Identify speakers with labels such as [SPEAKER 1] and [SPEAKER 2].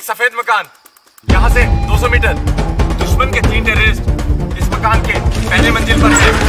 [SPEAKER 1] सफ़ेद मकान। यहाँ से 200 मीटर। दुश्मन के तीन टेररिस्ट इस मकान के पहले मंजिल पर से है